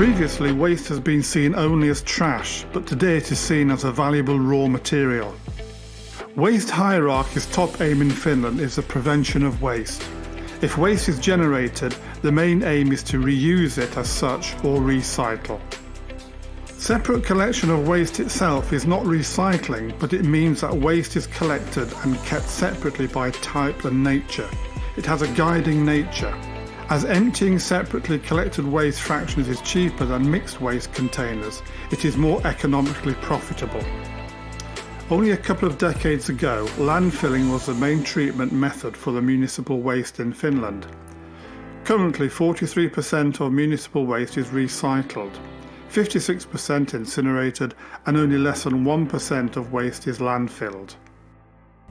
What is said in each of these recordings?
Previously, waste has been seen only as trash, but today it is seen as a valuable raw material. Waste hierarchy's top aim in Finland is the prevention of waste. If waste is generated, the main aim is to reuse it as such or recycle. Separate collection of waste itself is not recycling, but it means that waste is collected and kept separately by type and nature. It has a guiding nature. As emptying separately collected waste fractions is cheaper than mixed waste containers, it is more economically profitable. Only a couple of decades ago, landfilling was the main treatment method for the municipal waste in Finland. Currently, 43% of municipal waste is recycled, 56% incinerated, and only less than 1% of waste is landfilled.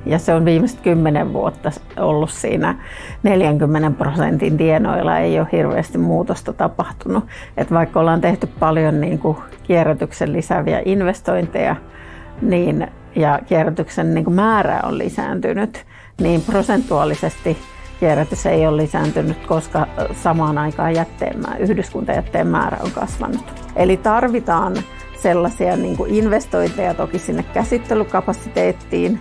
Ja se on viimeiset kymmenen vuotta ollut siinä 40 prosentin tienoilla, ei ole hirveästi muutosta tapahtunut. Et vaikka ollaan tehty paljon niin kuin kierrätyksen lisääviä investointeja, niin ja kierrätyksen niin kuin määrä on lisääntynyt, niin prosentuaalisesti kierrätys ei ole lisääntynyt, koska samaan aikaan jätteen, yhdyskuntajätteen määrä on kasvanut. Eli tarvitaan sellaisia niin kuin investointeja toki sinne käsittelykapasiteettiin.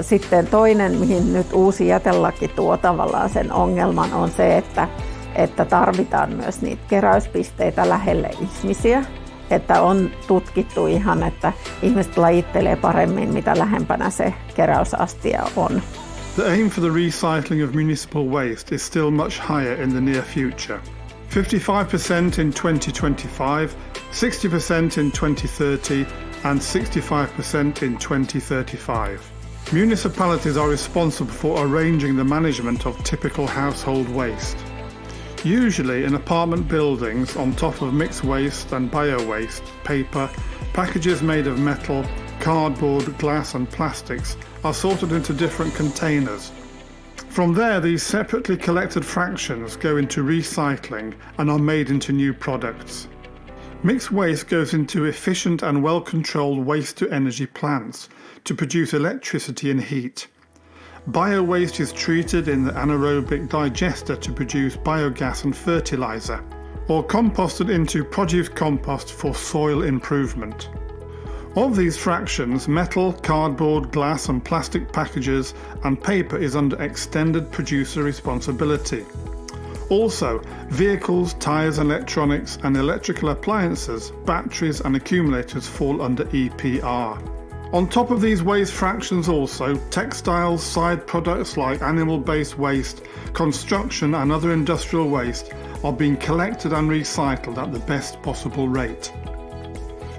Sitten toinen, mihin nyt uusi jätelaki tuo tavallaan sen ongelman, on se, että, että tarvitaan myös niitä keräyspisteitä lähelle ihmisiä että on tutkittu ihan, että ihmiset lajittelee paremmin, mitä lähempänä se keräysastia on. The aim for the recycling of municipal waste is still much higher in the near future. 55% in 2025, 60% in 2030, and 65% in 2035. Municipalities are responsible for arranging the management of typical household waste. Usually in apartment buildings on top of mixed waste and bio-waste, paper, packages made of metal, cardboard, glass and plastics are sorted into different containers. From there these separately collected fractions go into recycling and are made into new products. Mixed waste goes into efficient and well-controlled waste-to-energy plants to produce electricity and heat. Bio-waste is treated in the anaerobic digester to produce biogas and fertilizer, or composted into produce compost for soil improvement. Of these fractions, metal, cardboard, glass and plastic packages and paper is under extended producer responsibility. Also, vehicles, tyres, electronics and electrical appliances, batteries and accumulators fall under EPR. On top of these waste fractions also, textiles, side products like animal-based waste, construction and other industrial waste are being collected and recycled at the best possible rate.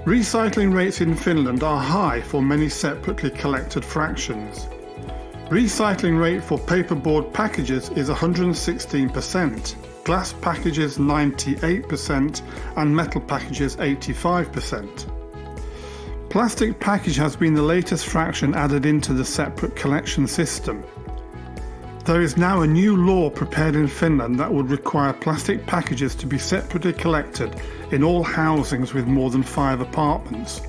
Recycling rates in Finland are high for many separately collected fractions. Recycling rate for paperboard packages is 116%, glass packages 98% and metal packages 85%. Plastic package has been the latest fraction added into the separate collection system. There is now a new law prepared in Finland that would require plastic packages to be separately collected in all housings with more than five apartments.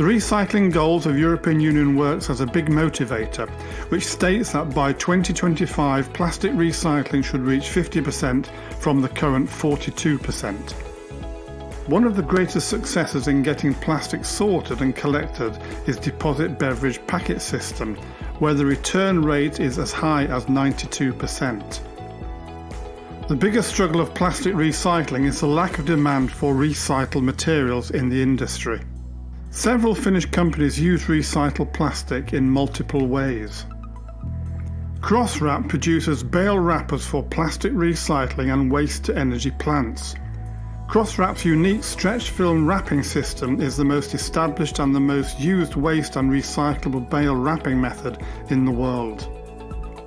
The recycling goals of European Union works as a big motivator, which states that by 2025 plastic recycling should reach 50% from the current 42%. One of the greatest successes in getting plastic sorted and collected is deposit beverage packet system, where the return rate is as high as 92%. The biggest struggle of plastic recycling is the lack of demand for recycled materials in the industry. Several Finnish companies use recycled plastic in multiple ways. Crosswrap produces bale wrappers for plastic recycling and waste to energy plants. Crosswrap's unique stretch film wrapping system is the most established and the most used waste and recyclable bale wrapping method in the world.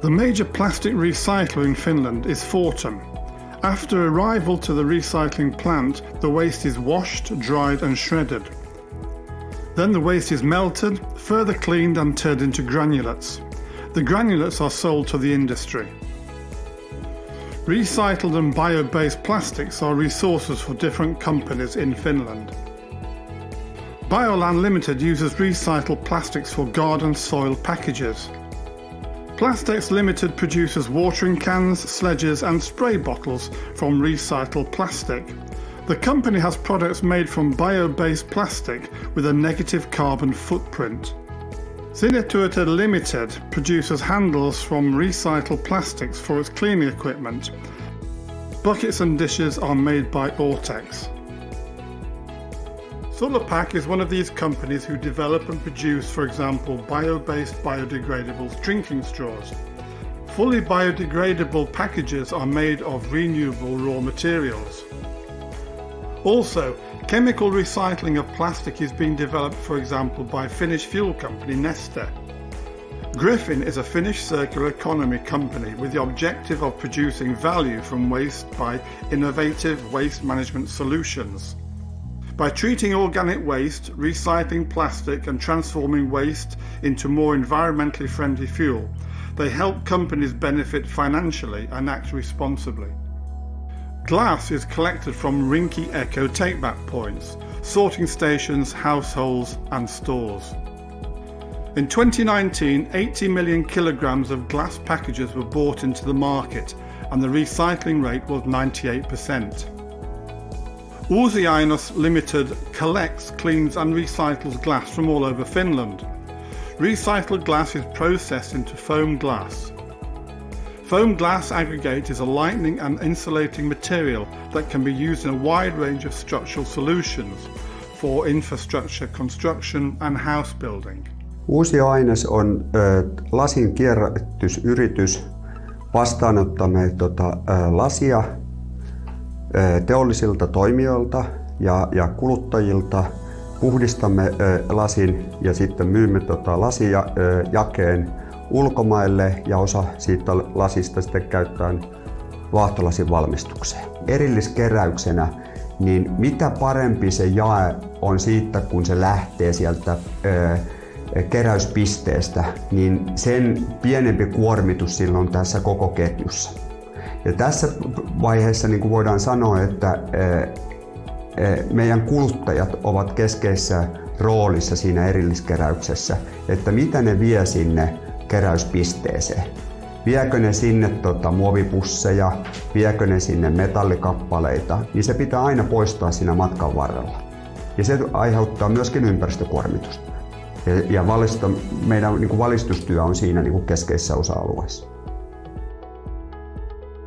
The major plastic recycler in Finland is Fortum. After arrival to the recycling plant, the waste is washed, dried and shredded. Then the waste is melted, further cleaned and turned into granulates. The granulates are sold to the industry. Recycled and bio-based plastics are resources for different companies in Finland. Bioland Limited uses recycled plastics for garden soil packages. Plastics Limited produces watering cans, sledges and spray bottles from recycled plastic, The company has products made from bio-based plastic with a negative carbon footprint. Sinetuote Limited produces handles from recycled plastics for its cleaning equipment. Buckets and dishes are made by Ortex. Sulapak is one of these companies who develop and produce, for example, bio-based biodegradable drinking straws. Fully biodegradable packages are made of renewable raw materials. Also, chemical recycling of plastic is being developed, for example, by Finnish fuel company Neste. Griffin is a Finnish circular economy company with the objective of producing value from waste by innovative waste management solutions. By treating organic waste, recycling plastic and transforming waste into more environmentally friendly fuel, they help companies benefit financially and act responsibly. Glass is collected from Rinky Echo take-back points, sorting stations, households and stores. In 2019, 80 million kilograms of glass packages were bought into the market and the recycling rate was 98%. Uusiainos Limited collects, cleans and recycles glass from all over Finland. Recycled glass is processed into foam glass. Foam glass aggregate is a lightning and insulating material that can be used in a wide range of structural solutions for infrastructure construction and house building. Uusi aines on ö, lasin kierrätysyritys. Vastaanottamme tota, ö, lasia teollisilta toimijoilta ja, ja kuluttajilta. Puhdistamme lasin ja sitten myymme tota lasijakeen ulkomaille ja osa siitä lasista sitten käytetään vaahtolasin valmistukseen. Erilliskeräyksenä, niin mitä parempi se jae on siitä, kun se lähtee sieltä keräyspisteestä, niin sen pienempi kuormitus silloin tässä koko ketjussa. Ja tässä vaiheessa niin kuin voidaan sanoa, että meidän kuluttajat ovat keskeisessä roolissa siinä erilliskeräyksessä, että mitä ne vie sinne keräyspisteeseen. Viekö ne sinne tota, muovipusseja, viekö ne sinne metallikappaleita, niin se pitää aina poistaa siinä matkan varrella. Ja se aiheuttaa myöskin ympäristökuormitusta. Ja, ja valista, meidän niin kuin valistustyö on siinä niin kuin keskeisessä osa-alueessa.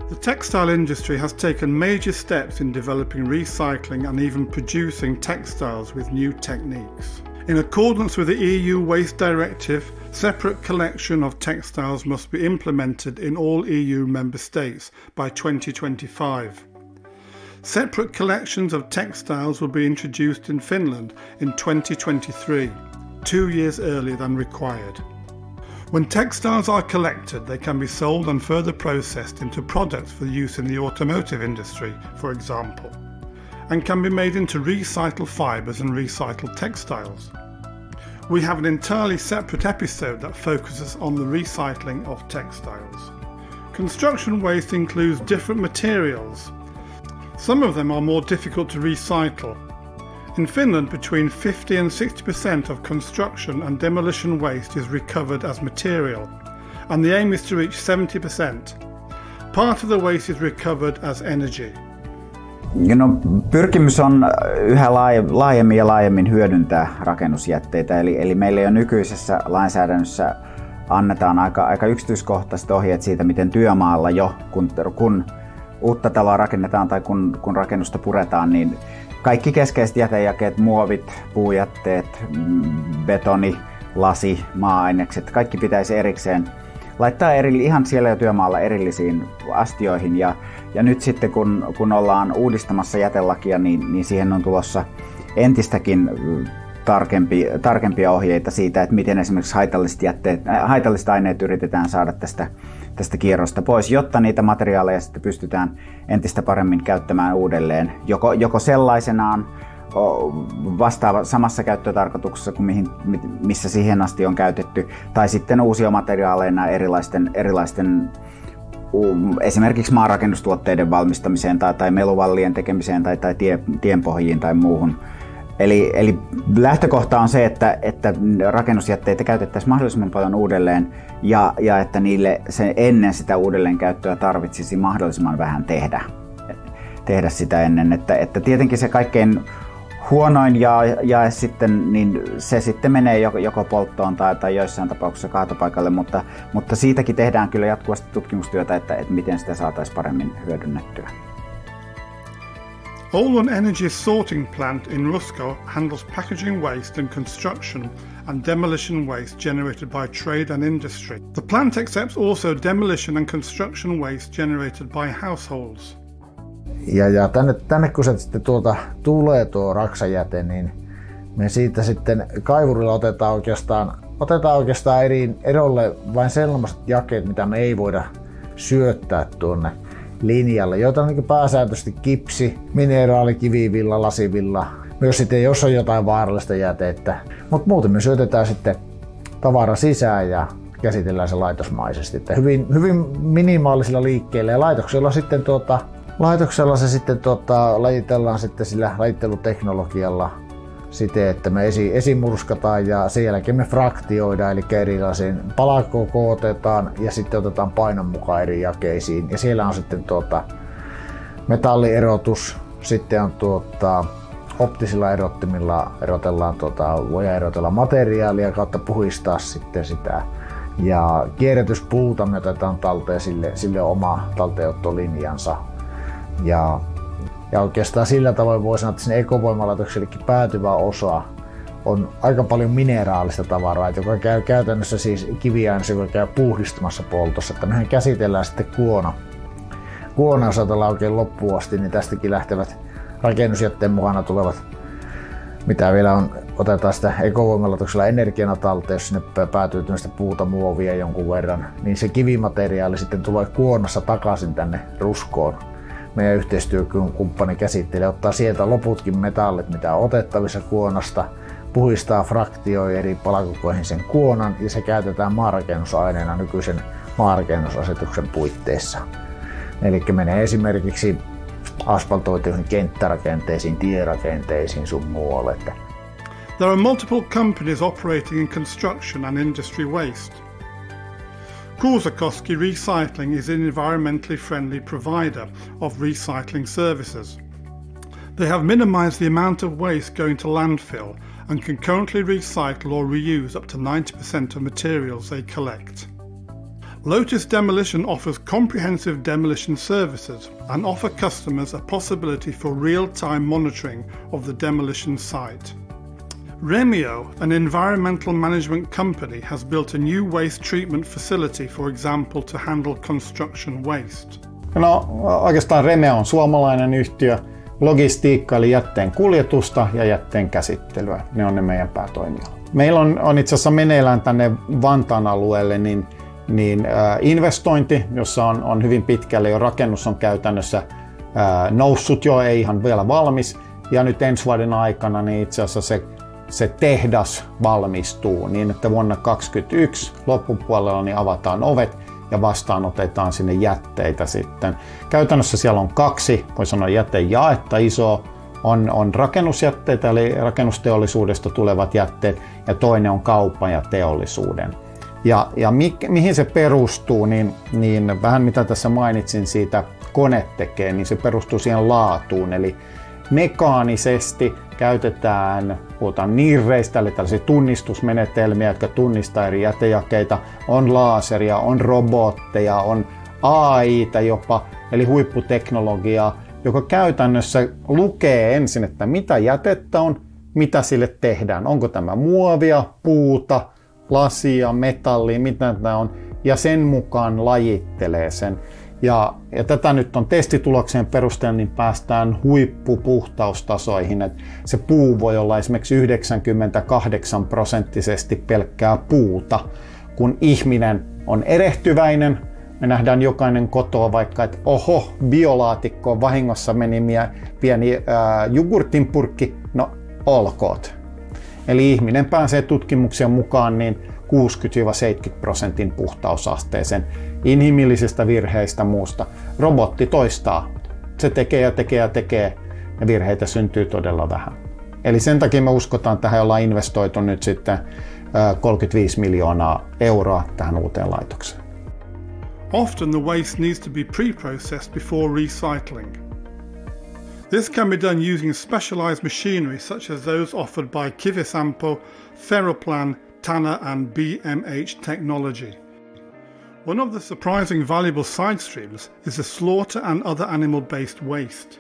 The textile industry has taken major steps in developing recycling and even producing textiles with new techniques. In accordance with the EU Waste Directive, separate collection of textiles must be implemented in all EU member states by 2025. Separate collections of textiles will be introduced in Finland in 2023, two years earlier than required. When textiles are collected, they can be sold and further processed into products for use in the automotive industry, for example, and can be made into recycled fibres and recycled textiles. We have an entirely separate episode that focuses on the recycling of textiles. Construction waste includes different materials. Some of them are more difficult to recycle in Finland, between 50 and 60% of construction and demolition waste is recovered as material, and the aim is to reach 70%. Part of the waste is recovered as energy. No, pyrkimys on yhä laajemmin ja laajemmin hyödyntää rakennusjätteitä, eli, eli meillä jo nykyisessä lainsäädännössä annetaan aika, aika yksityiskohtaiset ohjeet siitä, miten työmaalla jo, kun, kun uutta taloa rakennetaan tai kun, kun rakennusta puretaan, niin kaikki keskeiset jätejakeet, muovit, puujätteet, betoni, lasi, maa-ainekset, kaikki pitäisi erikseen laittaa eri, ihan siellä jo työmaalla erillisiin astioihin. Ja, ja nyt sitten kun, kun ollaan uudistamassa jätelakia, niin, niin siihen on tulossa entistäkin tarkempi, tarkempia ohjeita siitä, että miten esimerkiksi haitalliset, jätteet, äh, haitalliset aineet yritetään saada tästä, tästä kierrosta pois, jotta niitä materiaaleja sitten pystytään entistä paremmin käyttämään uudelleen, joko, joko sellaisenaan vastaava samassa käyttötarkoituksessa kuin mihin, missä siihen asti on käytetty, tai sitten uusia materiaaleina erilaisten, erilaisten esimerkiksi maarakennustuotteiden valmistamiseen tai, tai meluvallien tekemiseen tai, tai tie, tienpohjiin tai muuhun Eli, eli lähtökohta on se, että, että rakennusjätteitä käytettäisiin mahdollisimman paljon uudelleen ja, ja että niille se ennen sitä uudelleenkäyttöä tarvitsisi mahdollisimman vähän tehdä. tehdä sitä ennen. Että, että tietenkin se kaikkein huonoin ja, ja sitten, niin se sitten menee joko, polttoon tai, tai joissain tapauksissa kaatopaikalle, mutta, mutta siitäkin tehdään kyllä jatkuvasti tutkimustyötä, että, että miten sitä saataisiin paremmin hyödynnettyä. Oulun Energy sorting plant in Rusko handles packaging waste and construction and demolition waste generated by trade and industry. The plant accepts also demolition and construction waste generated by households. Ja, ja tänne, tänne kun se sitten tuolta tulee tuo raksajäte, niin me siitä sitten kaivurilla otetaan oikeastaan, otetaan oikeastaan eri, erolle vain sellaiset jakeet, mitä me ei voida syöttää tuonne linjalle, joita on niin pääsääntöisesti kipsi, mineraalikivivilla, lasivilla, myös sitten jos on jotain vaarallista jätettä. Mutta muuten me syötetään sitten tavara sisään ja käsitellään se laitosmaisesti. Että hyvin, hyvin minimaalisilla liikkeillä ja laitoksella sitten tuota, laitoksella se sitten tuota, lajitellaan sitten sillä lajitteluteknologialla siten, että me esi, esimurskataan ja sen jälkeen me fraktioidaan, eli erilaisiin palakkoon kootetaan ja sitten otetaan painon mukaan eri jakeisiin. Ja siellä on sitten tuota, metallierotus, sitten on tuota, optisilla erottimilla erotellaan, tuota, voi erotella materiaalia kautta puhistaa sitten sitä. Ja kierrätyspuuta me otetaan talteen sille, sille oma talteenottolinjansa. Ja ja oikeastaan sillä tavoin voi sanoa, että sinne ekovoimalaitoksellekin päätyvä osa on aika paljon mineraalista tavaraa, joka käy käytännössä siis kiviaineessa, joka käy puhdistamassa poltossa. Että mehän käsitellään sitten kuona. Kuona osatellaan oikein loppuun asti, niin tästäkin lähtevät rakennusjätteen mukana tulevat mitä vielä on, otetaan sitä ekovoimalaitoksella energiana talteen, jos sinne päätyy tämmöistä puuta, muovia jonkun verran, niin se kivimateriaali sitten tulee kuonnassa takaisin tänne ruskoon meidän yhteistyökumppani käsittelee, ottaa sieltä loputkin metallit, mitä on otettavissa kuonasta, puhistaa fraktioi eri palakokoihin sen kuonan ja se käytetään maarakennusaineena nykyisen maarakennusasetuksen puitteissa. Eli menee esimerkiksi asfaltoituihin kenttärakenteisiin, tierakenteisiin sun muualle. There are multiple companies operating in construction and industry waste. Kuusakoski Recycling is an environmentally friendly provider of recycling services. They have minimised the amount of waste going to landfill and can currently recycle or reuse up to 90% of materials they collect. Lotus Demolition offers comprehensive demolition services and offer customers a possibility for real-time monitoring of the demolition site. Remio, an environmental management company, has built a new waste treatment facility, for example, to handle construction waste. No oikeastaan Remeo on suomalainen yhtiö, logistiikka eli jätteen kuljetusta ja jätteen käsittelyä. Ne on ne meidän päätoimiala. Meillä on, on itse asiassa meneillään tänne Vantaan alueelle niin, niin äh, investointi, jossa on, on hyvin pitkälle jo rakennus on käytännössä äh, noussut jo, ei ihan vielä valmis. Ja nyt ensi vuoden aikana niin itse asiassa se se tehdas valmistuu niin, että vuonna 2021 loppupuolella niin avataan ovet ja vastaanotetaan sinne jätteitä sitten. Käytännössä siellä on kaksi, voi sanoa jätejaetta iso, on, on rakennusjätteitä eli rakennusteollisuudesta tulevat jätteet ja toinen on kaupan ja teollisuuden. Ja, ja mi, mihin se perustuu, niin, niin vähän mitä tässä mainitsin siitä kone tekee, niin se perustuu siihen laatuun, eli mekaanisesti käytetään, puhutaan nirreistä, eli tällaisia tunnistusmenetelmiä, jotka tunnistaa eri jätejakeita, on laaseria, on robotteja, on AIta jopa, eli huipputeknologiaa, joka käytännössä lukee ensin, että mitä jätettä on, mitä sille tehdään. Onko tämä muovia, puuta, lasia, metallia, mitä tämä on, ja sen mukaan lajittelee sen. Ja, ja tätä nyt on testitulokseen perusteella, niin päästään huippupuhtaustasoihin. Et se puu voi olla esimerkiksi 98 prosenttisesti pelkkää puuta. Kun ihminen on erehtyväinen, me nähdään jokainen kotoa vaikka, että oho, biolaatikko vahingossa meni pieni ää, jogurtinpurkki, no olkoot. Eli ihminen pääsee tutkimuksen mukaan niin 60-70 prosentin puhtausasteeseen inhimillisistä virheistä muusta. Robotti toistaa. Se tekee ja tekee ja tekee ja virheitä syntyy todella vähän. Eli sen takia me uskotaan, että tähän ollaan investoitu nyt sitten 35 miljoonaa euroa tähän uuteen laitokseen. Often the waste needs to be pre-processed before recycling. This can be done using specialised machinery such as those offered by Kivisampo, Ferroplan, Tanner and BMH technology. One of the surprising valuable side streams is the slaughter and other animal based waste.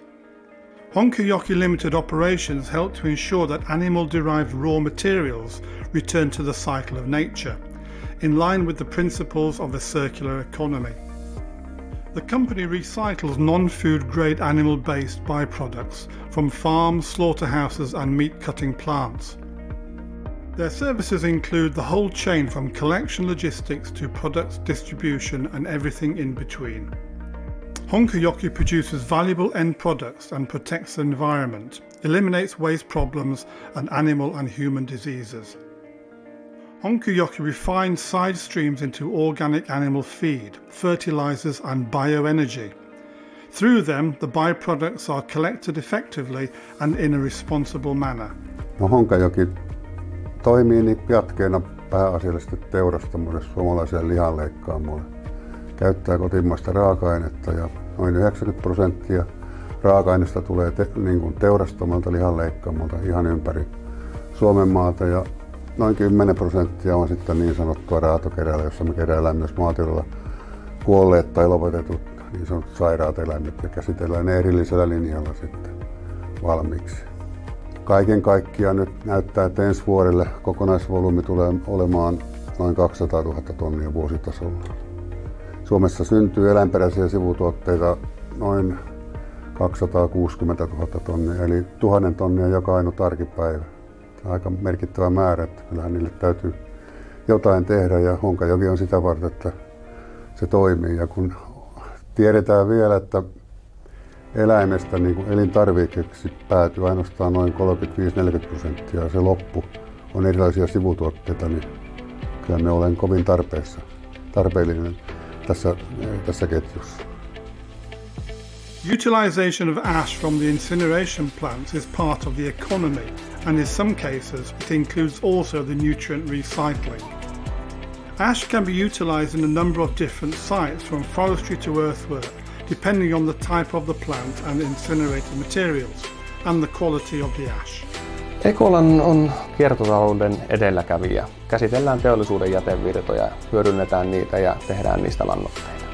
Honkayoki Limited operations help to ensure that animal derived raw materials return to the cycle of nature, in line with the principles of the circular economy. The company recycles non-food grade animal-based byproducts from farms, slaughterhouses and meat cutting plants. Their services include the whole chain from collection logistics to products distribution and everything in between. Honkayoki produces valuable end products and protects the environment, eliminates waste problems and animal and human diseases. Honkayoki refines side streams into organic animal feed, fertilizers and bioenergy. Through them, the byproducts are collected effectively and in a responsible manner. No, Honkajoki toimii niin jatkeena pääasiallisesti teurastamolle suomalaiselle lihanleikkaamolle. Käyttää kotimaista raaka-ainetta ja noin 90 prosenttia raaka-aineesta tulee te, niin teurastamalta lihanleikkaamalta ihan ympäri Suomen maata ja noin 10 prosenttia on sitten niin sanottua raatokeräilyä, jossa me keräillään myös maatilalla kuolleet tai lopetetut niin sanotut sairaat eläimet ja käsitellään ne erillisellä linjalla sitten valmiiksi. Kaiken kaikkiaan nyt näyttää, että ensi vuodelle kokonaisvolyymi tulee olemaan noin 200 000 tonnia vuositasolla. Suomessa syntyy eläinperäisiä sivutuotteita noin 260 000 tonnia, eli tuhannen tonnia joka ainut arkipäivä aika merkittävä määrä, että kyllähän niille täytyy jotain tehdä ja Honkajoki on sitä varten, että se toimii. Ja kun tiedetään vielä, että eläimestä niin kuin elintarvikkeeksi päätyy ainoastaan noin 35-40 prosenttia ja se loppu on erilaisia sivutuotteita, niin kyllä me olen kovin tarpeessa, tarpeellinen tässä, tässä ketjussa. Utilisation of ash from the incineration plants is part of the economy and in some cases it includes also the nutrient recycling. Ash can be utilised in a number of different sites from forestry to earthwork depending on the type of the plant and incinerated materials and the quality of the ash. Ekolan on kiertotalouden edelläkävijä. Käsitellään teollisuuden jätevirtoja, hyödynnetään niitä ja tehdään niistä lannoitteita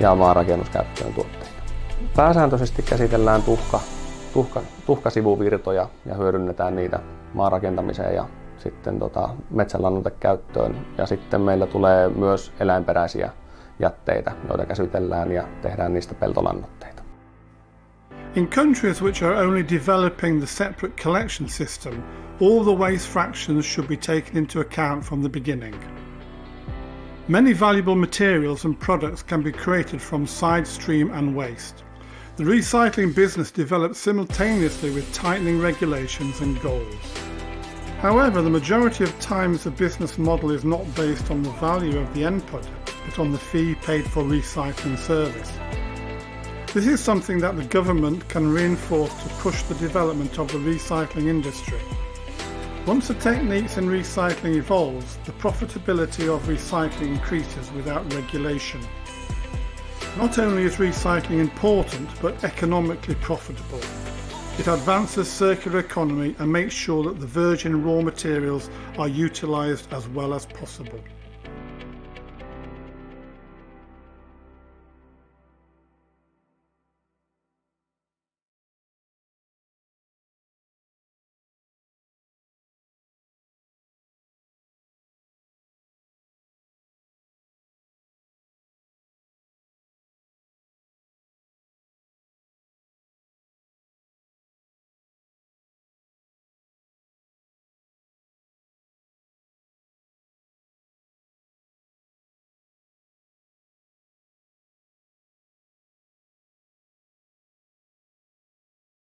ja maanrakennuskäyttöön tuotteita. Pääsääntöisesti käsitellään tuhka, tuhka, tuhkasivuvirtoja ja hyödynnetään niitä maarakentamiseen ja sitten tota, metsälannoitekäyttöön. Ja sitten meillä tulee myös eläinperäisiä jätteitä, joita käsitellään ja tehdään niistä peltolannoitteita. In countries which are only developing the separate collection system, all the waste fractions should be taken into account from the beginning. Many valuable materials and products can be created from side stream and waste. The recycling business develops simultaneously with tightening regulations and goals. However, the majority of times the business model is not based on the value of the end product, but on the fee paid for recycling service. This is something that the government can reinforce to push the development of the recycling industry. Once the techniques in recycling evolves, the profitability of recycling increases without regulation. Not only is recycling important, but economically profitable. It advances circular economy and makes sure that the virgin raw materials are utilised as well as possible.